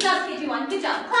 Good job,